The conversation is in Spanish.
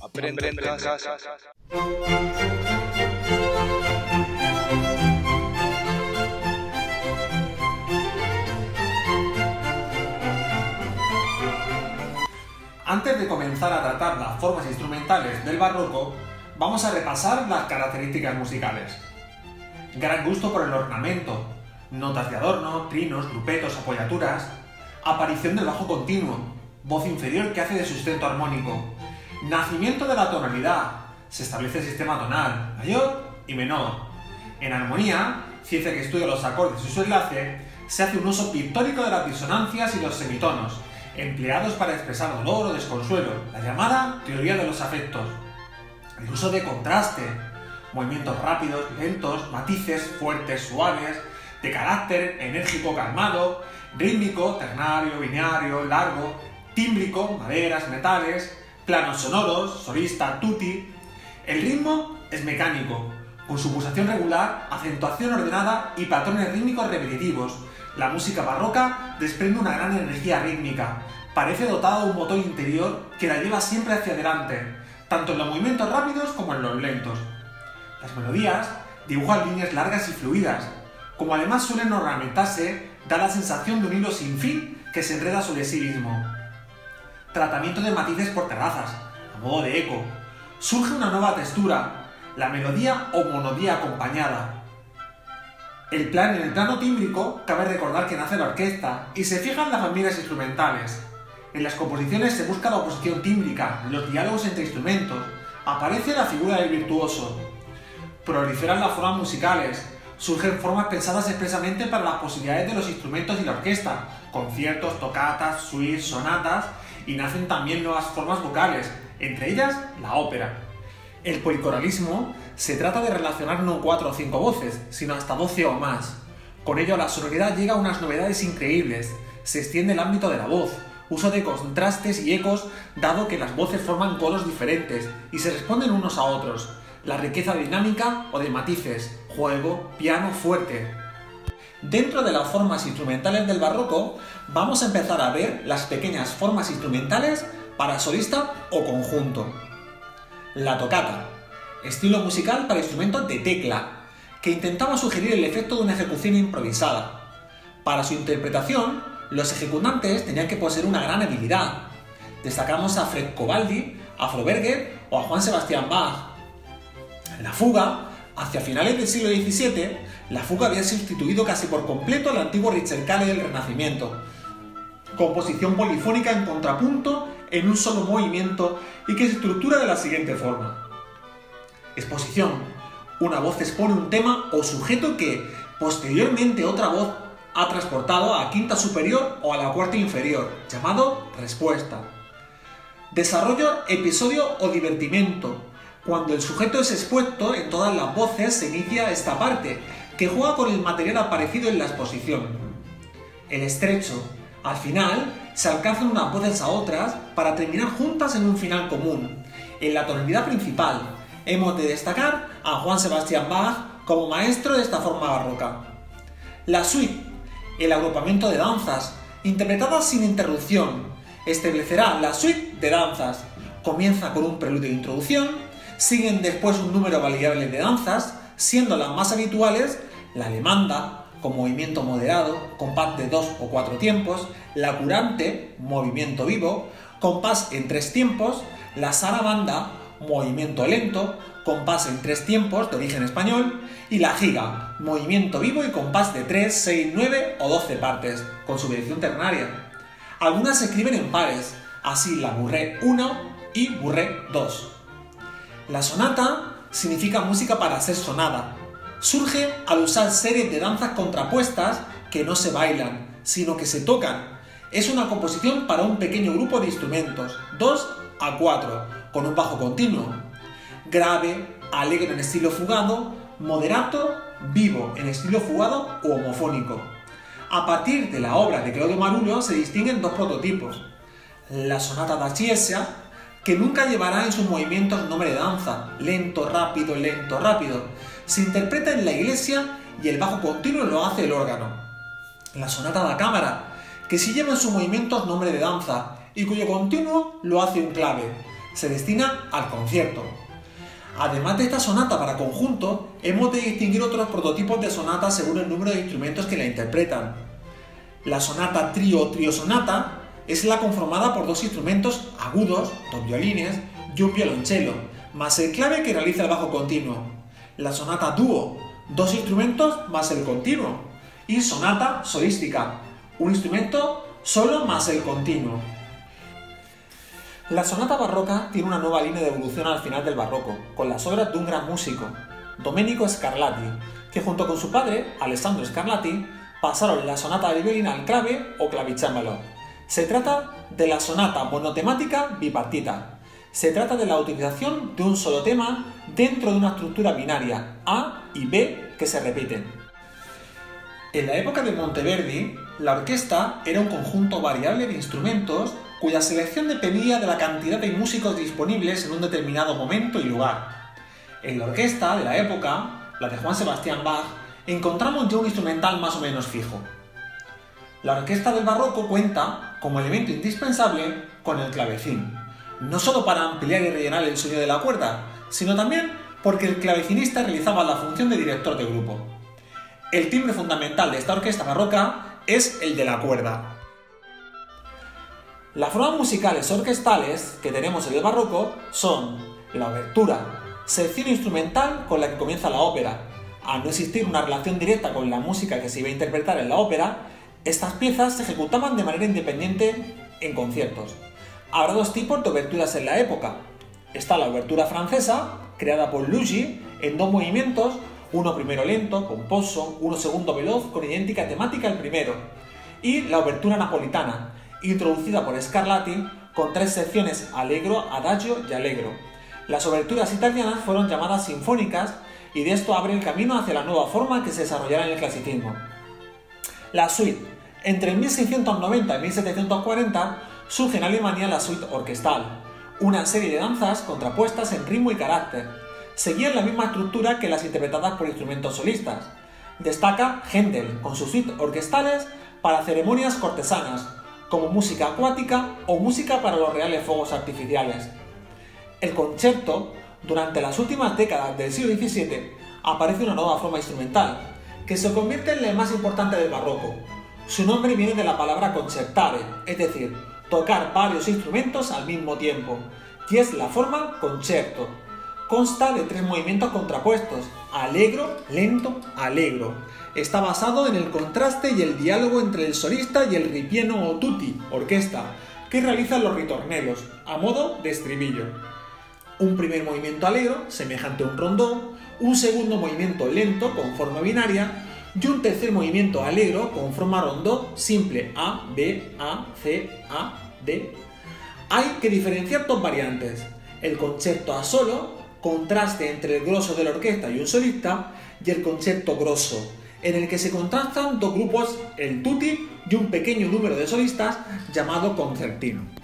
Aprende. Antes de comenzar a tratar las formas instrumentales del barroco, vamos a repasar las características musicales. Gran gusto por el ornamento, notas de adorno, trinos, grupetos, apoyaturas, aparición del bajo continuo, voz inferior que hace de sustento armónico, nacimiento de la tonalidad, se establece el sistema tonal, mayor y menor. En armonía, ciencia que estudia los acordes y su enlace, se hace un uso pictórico de las disonancias y los semitonos, empleados para expresar dolor o desconsuelo, la llamada teoría de los afectos. El uso de contraste, movimientos rápidos, lentos, matices fuertes, suaves, de carácter enérgico, calmado, rítmico, ternario, binario, largo, tímbrico, maderas, metales, planos sonoros, solista, tutti. El ritmo es mecánico, con su pulsación regular, acentuación ordenada y patrones rítmicos repetitivos. La música barroca desprende una gran energía rítmica, parece dotada de un motor interior que la lleva siempre hacia adelante, tanto en los movimientos rápidos como en los lentos. Las melodías dibujan líneas largas y fluidas, como además suelen ornamentarse, da la sensación de un hilo sin fin que se enreda sobre sí mismo. Tratamiento de matices por terrazas, a modo de eco. Surge una nueva textura, la melodía o monodía acompañada. El plan, en el plano tímbrico, cabe recordar que nace la orquesta y se fijan las familias instrumentales. En las composiciones se busca la oposición tímbrica, los diálogos entre instrumentos, aparece la figura del virtuoso. Proliferan las formas musicales, surgen formas pensadas expresamente para las posibilidades de los instrumentos y la orquesta, conciertos, tocatas, suites, sonatas, y nacen también nuevas formas vocales, entre ellas la ópera. El policoralismo se trata de relacionar no cuatro o cinco voces, sino hasta doce o más. Con ello la sonoridad llega a unas novedades increíbles, se extiende el ámbito de la voz, uso de contrastes y ecos dado que las voces forman coros diferentes y se responden unos a otros, la riqueza dinámica o de matices, juego, piano fuerte. Dentro de las formas instrumentales del barroco, vamos a empezar a ver las pequeñas formas instrumentales para solista o conjunto. La tocata, estilo musical para instrumentos de tecla, que intentaba sugerir el efecto de una ejecución improvisada. Para su interpretación, los ejecutantes tenían que poseer una gran habilidad. Destacamos a Frescobaldi, a Froberger o a Juan Sebastián Bach. La fuga, hacia finales del siglo XVII, la fuga había sustituido casi por completo al antiguo ricercale del Renacimiento. Composición polifónica en contrapunto en un solo movimiento y que se estructura de la siguiente forma. Exposición. Una voz expone un tema o sujeto que posteriormente otra voz ha transportado a quinta superior o a la cuarta inferior, llamado respuesta. Desarrollo, episodio o divertimento. Cuando el sujeto es expuesto en todas las voces se inicia esta parte, que juega con el material aparecido en la exposición. El estrecho. Al final, se alcanzan unas voces a otras para terminar juntas en un final común. En la tonalidad principal, hemos de destacar a Juan Sebastián Bach como maestro de esta forma barroca. La suite, el agrupamiento de danzas, interpretada sin interrupción, establecerá la suite de danzas. Comienza con un preludio de introducción, siguen después un número variable de danzas, siendo las más habituales la alemanda, con movimiento moderado, compás de dos o cuatro tiempos, la curante, movimiento vivo, compás en tres tiempos, la sarabanda, movimiento lento, compás en tres tiempos de origen español, y la giga, movimiento vivo y compás de 3, 6, 9 o 12 partes, con su dirección ternaria. Algunas se escriben en pares, así la Burré 1 y Burré 2. La sonata significa música para ser sonada. Surge al usar series de danzas contrapuestas que no se bailan, sino que se tocan. Es una composición para un pequeño grupo de instrumentos, 2 a 4, con un bajo continuo. Grave, alegre en estilo fugado, moderato, vivo en estilo fugado u homofónico. A partir de la obra de Claudio Marullo se distinguen dos prototipos. La sonata da Chiesa, que nunca llevará en sus movimientos nombre de danza, lento, rápido, lento, rápido. Se interpreta en la iglesia y el bajo continuo lo hace el órgano. La sonata da cámara, que sí lleva en sus movimientos nombre de danza, y cuyo continuo lo hace un clave. Se destina al concierto. Además de esta sonata para conjunto, hemos de distinguir otros prototipos de sonata según el número de instrumentos que la interpretan. La sonata trío trío sonata es la conformada por dos instrumentos agudos, dos violines y un violonchelo, más el clave que realiza el bajo continuo. La sonata dúo, dos instrumentos más el continuo. Y sonata solística, un instrumento solo más el continuo. La sonata barroca tiene una nueva línea de evolución al final del barroco, con las obras de un gran músico, Domenico Scarlatti, que junto con su padre, Alessandro Scarlatti, pasaron la sonata de violín al clave o clavicémbalo. Se trata de la sonata monotemática bipartita. Se trata de la utilización de un solo tema dentro de una estructura binaria A y B que se repiten. En la época de Monteverdi, la orquesta era un conjunto variable de instrumentos cuya selección dependía de la cantidad de músicos disponibles en un determinado momento y lugar. En la orquesta de la época, la de Juan Sebastián Bach, encontramos ya un instrumental más o menos fijo. La orquesta del barroco cuenta, como elemento indispensable, con el clavecín, no solo para ampliar y rellenar el sonido de la cuerda, sino también porque el clavecinista realizaba la función de director de grupo. El timbre fundamental de esta orquesta barroca es el de la cuerda. Las formas musicales orquestales que tenemos en el barroco son la obertura, sección instrumental con la que comienza la ópera. Al no existir una relación directa con la música que se iba a interpretar en la ópera, estas piezas se ejecutaban de manera independiente en conciertos. Habrá dos tipos de oberturas en la época. Está la obertura francesa, creada por Luigi, en dos movimientos, uno primero lento, pomposo, uno segundo veloz, con idéntica temática el primero. Y la obertura napolitana, introducida por Scarlatti con tres secciones Allegro, Adagio y Allegro. Las oberturas italianas fueron llamadas sinfónicas y de esto abre el camino hacia la nueva forma que se desarrollará en el clasicismo. La suite. Entre 1690 y 1740 surge en Alemania la suite orquestal, una serie de danzas contrapuestas en ritmo y carácter. Seguían la misma estructura que las interpretadas por instrumentos solistas. Destaca Händel con sus suites orquestales para ceremonias cortesanas, como música acuática o música para los reales fuegos artificiales. El concierto, durante las últimas décadas del siglo XVII, aparece una nueva forma instrumental, que se convierte en la más importante del barroco. Su nombre viene de la palabra concertare, es decir, tocar varios instrumentos al mismo tiempo, y es la forma concerto. Consta de tres movimientos contrapuestos, alegro, lento, alegro, está basado en el contraste y el diálogo entre el solista y el ripieno o tutti, orquesta, que realizan los ritornelos, a modo de estribillo. Un primer movimiento alegro, semejante a un rondó, un segundo movimiento lento con forma binaria y un tercer movimiento alegro con forma rondó simple A, B, A, C, A, D. Hay que diferenciar dos variantes, el concepto a solo, contraste entre el grosso de la orquesta y un solista, y el concepto grosso, en el que se contrastan dos grupos, el tutti y un pequeño número de solistas llamado concertino.